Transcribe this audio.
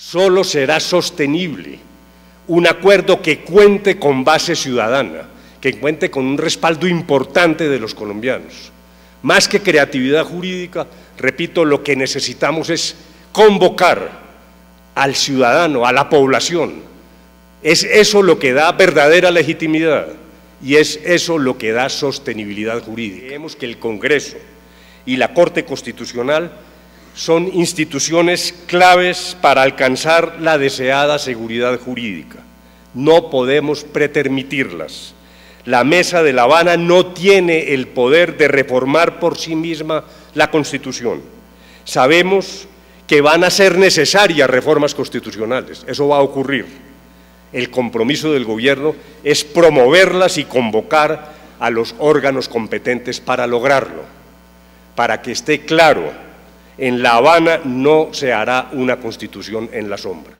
Solo será sostenible un acuerdo que cuente con base ciudadana, que cuente con un respaldo importante de los colombianos. Más que creatividad jurídica, repito, lo que necesitamos es convocar al ciudadano, a la población. Es eso lo que da verdadera legitimidad y es eso lo que da sostenibilidad jurídica. Creemos que el Congreso y la Corte Constitucional son instituciones claves para alcanzar la deseada seguridad jurídica. No podemos pretermitirlas. La Mesa de La Habana no tiene el poder de reformar por sí misma la Constitución. Sabemos que van a ser necesarias reformas constitucionales, eso va a ocurrir. El compromiso del Gobierno es promoverlas y convocar a los órganos competentes para lograrlo, para que esté claro en La Habana no se hará una constitución en la sombra.